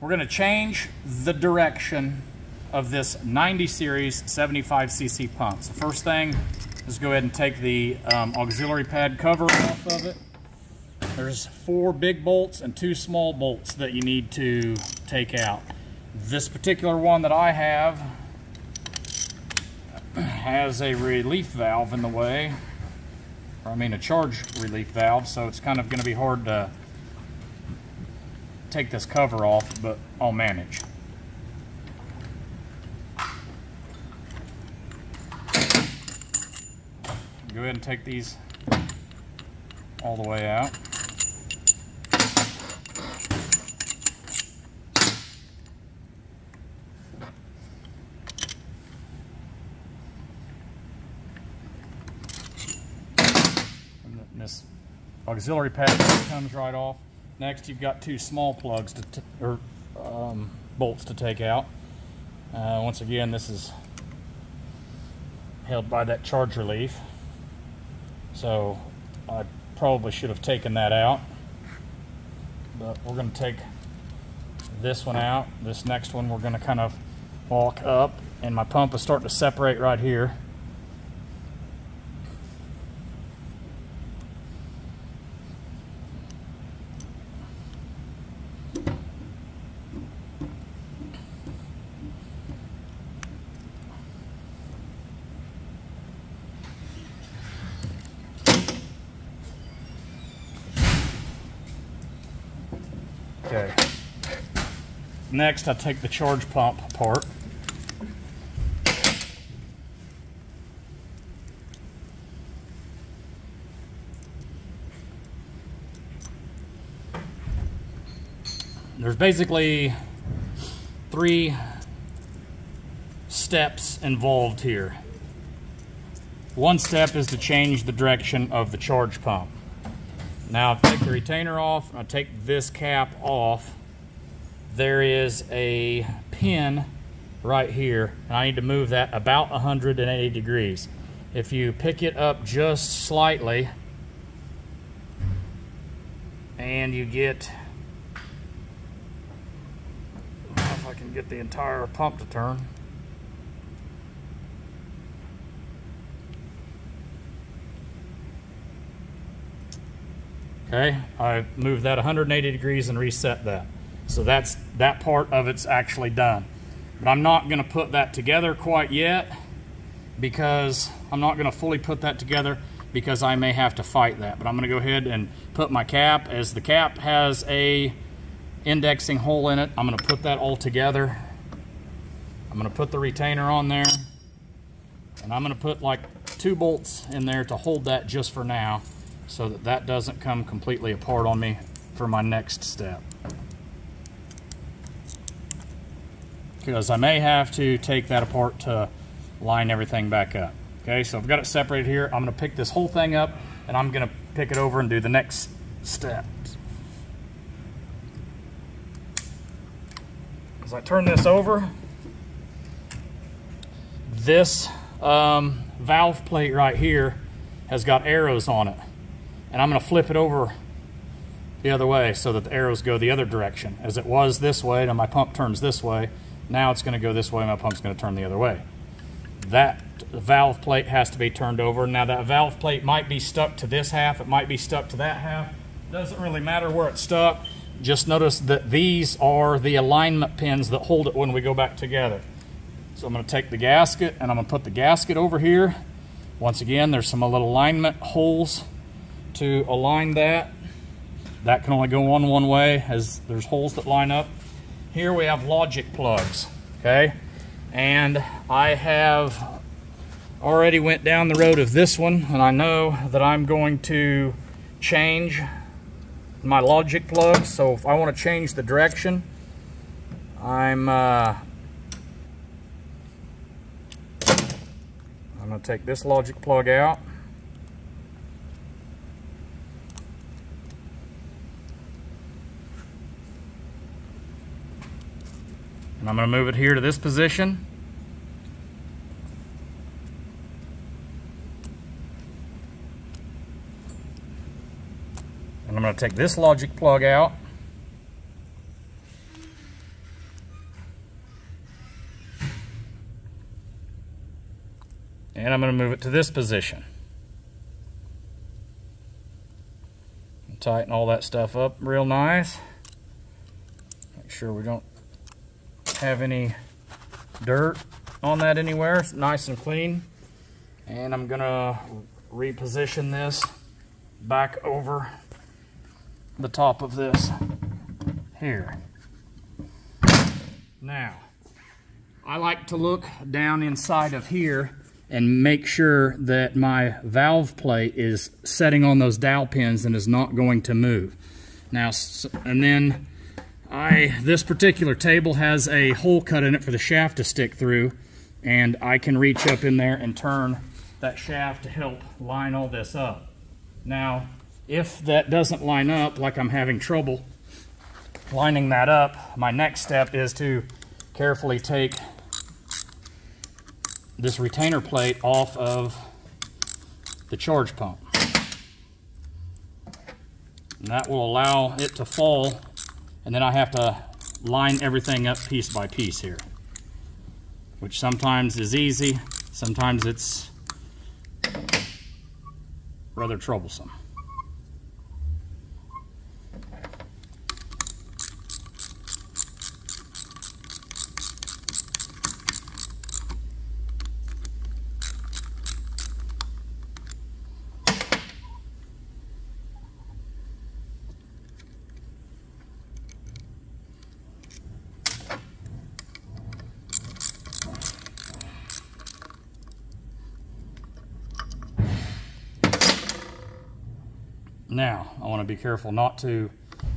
we're gonna change the direction of this 90 series 75cc pump. So first thing is go ahead and take the um, auxiliary pad cover off of it. There's four big bolts and two small bolts that you need to take out. This particular one that I have has a relief valve in the way, or I mean a charge relief valve, so it's kind of going to be hard to take this cover off, but I'll manage. Go ahead and take these all the way out. this auxiliary pad comes right off. Next, you've got two small plugs to or um, bolts to take out. Uh, once again, this is held by that charge relief. So I probably should have taken that out. But we're going to take this one out. This next one we're going to kind of walk up and my pump is starting to separate right here. Okay. Next, I take the charge pump apart. There's basically three steps involved here. One step is to change the direction of the charge pump. Now I take the retainer off, I take this cap off. There is a pin right here, and I need to move that about 180 degrees. If you pick it up just slightly, and you get, if I can get the entire pump to turn, Okay, I moved that 180 degrees and reset that. So that's that part of it's actually done. But I'm not gonna put that together quite yet because I'm not gonna fully put that together because I may have to fight that. But I'm gonna go ahead and put my cap, as the cap has a indexing hole in it, I'm gonna put that all together. I'm gonna put the retainer on there and I'm gonna put like two bolts in there to hold that just for now so that that doesn't come completely apart on me for my next step. Because I may have to take that apart to line everything back up. Okay, so I've got it separated here. I'm gonna pick this whole thing up and I'm gonna pick it over and do the next steps. As I turn this over, this um, valve plate right here has got arrows on it and I'm going to flip it over the other way so that the arrows go the other direction. As it was this way, now my pump turns this way. Now it's going to go this way, and my pump's going to turn the other way. That valve plate has to be turned over. Now that valve plate might be stuck to this half, it might be stuck to that half. Doesn't really matter where it's stuck. Just notice that these are the alignment pins that hold it when we go back together. So I'm going to take the gasket and I'm going to put the gasket over here. Once again, there's some little alignment holes to align that. That can only go on one way as there's holes that line up. Here we have logic plugs, okay? And I have already went down the road of this one and I know that I'm going to change my logic plugs. So if I want to change the direction, I'm uh, I'm going to take this logic plug out. And I'm going to move it here to this position. take this logic plug out. And I'm going to move it to this position. Tighten all that stuff up real nice. Make sure we don't have any dirt on that anywhere. It's nice and clean. And I'm going to reposition this back over the top of this here. Now, I like to look down inside of here and make sure that my valve plate is setting on those dowel pins and is not going to move. Now, and then I this particular table has a hole cut in it for the shaft to stick through and I can reach up in there and turn that shaft to help line all this up. Now, if that doesn't line up, like I'm having trouble lining that up, my next step is to carefully take this retainer plate off of the charge pump. And that will allow it to fall and then I have to line everything up piece by piece here which sometimes is easy sometimes it's rather troublesome Now, I want to be careful not to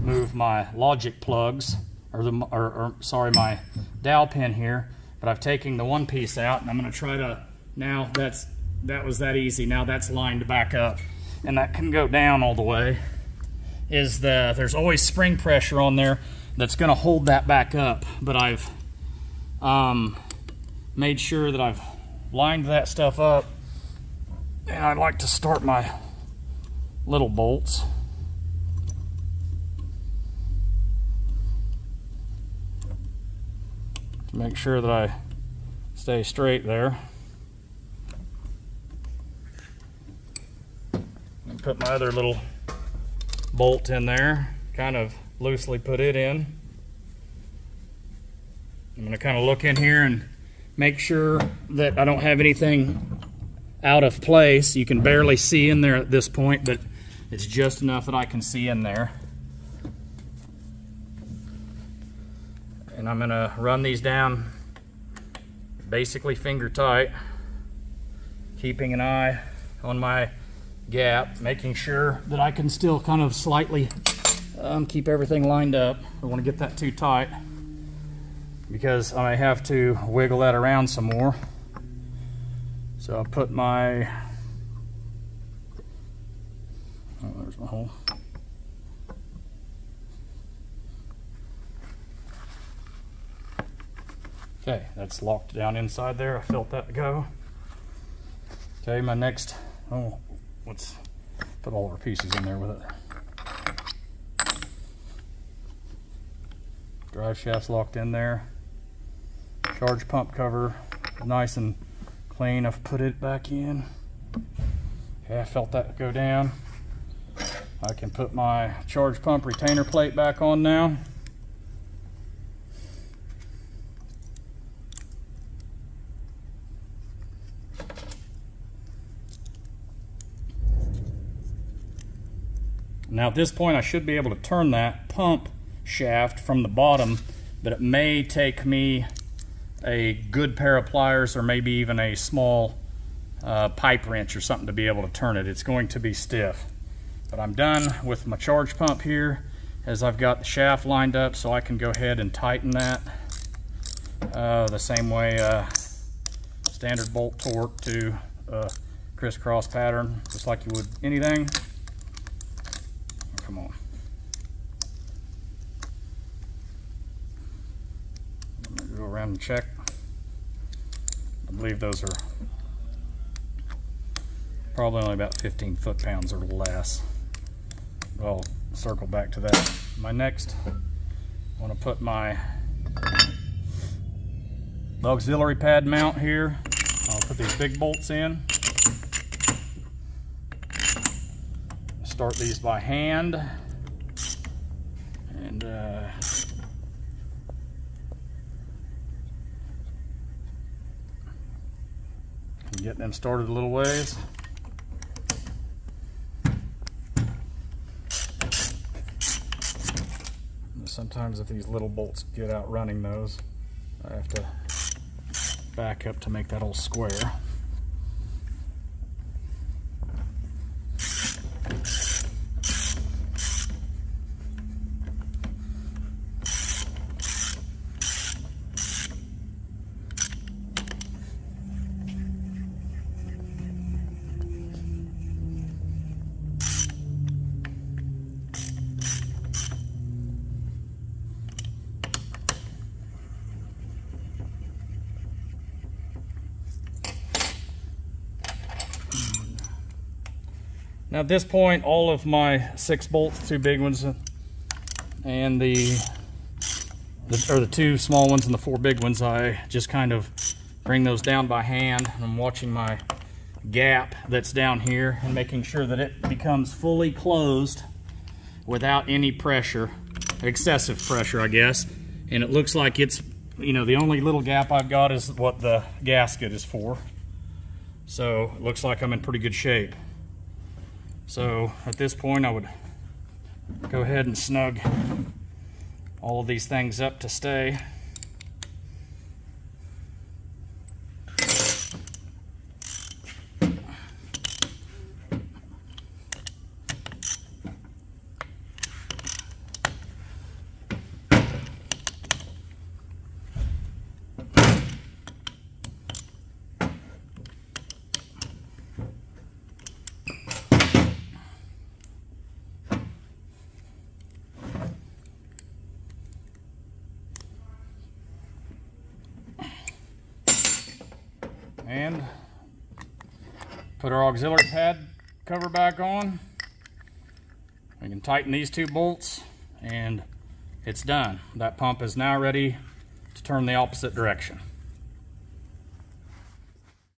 move my logic plugs, or, the, or, or sorry, my dowel pin here, but I've taken the one piece out and I'm going to try to, now that's, that was that easy, now that's lined back up. And that can go down all the way, is the, there's always spring pressure on there that's going to hold that back up, but I've um, made sure that I've lined that stuff up. And I'd like to start my little bolts. To make sure that I stay straight there. And put my other little bolt in there, kind of loosely put it in. I'm going to kind of look in here and make sure that I don't have anything out of place. You can barely see in there at this point, but it's just enough that I can see in there. And I'm gonna run these down basically finger tight, keeping an eye on my gap, making sure that I can still kind of slightly um, keep everything lined up. I don't want to get that too tight because I may have to wiggle that around some more. So I'll put my Oh, there's my hole. Okay, that's locked down inside there. I felt that go. Okay, my next, oh, let's put all our pieces in there with it. Drive shaft's locked in there. Charge pump cover, nice and clean. I've put it back in. Okay, I felt that go down. I can put my charge pump retainer plate back on now. Now at this point I should be able to turn that pump shaft from the bottom, but it may take me a good pair of pliers or maybe even a small uh, pipe wrench or something to be able to turn it. It's going to be stiff. But I'm done with my charge pump here as I've got the shaft lined up so I can go ahead and tighten that uh, the same way uh, standard bolt torque to a crisscross pattern just like you would anything. Come on. go around and check. I believe those are probably only about 15 foot-pounds or less. I'll circle back to that. My next, I want to put my auxiliary pad mount here I'll put these big bolts in. Start these by hand. And uh, get them started a little ways. Sometimes if these little bolts get out running those, I have to back up to make that whole square. Now at this point, all of my six bolts, two big ones, and the, the, or the two small ones and the four big ones, I just kind of bring those down by hand. I'm watching my gap that's down here and making sure that it becomes fully closed without any pressure, excessive pressure, I guess. And it looks like it's, you know, the only little gap I've got is what the gasket is for. So it looks like I'm in pretty good shape. So at this point I would go ahead and snug all of these things up to stay. And put our auxiliary pad cover back on. We can tighten these two bolts and it's done. That pump is now ready to turn the opposite direction.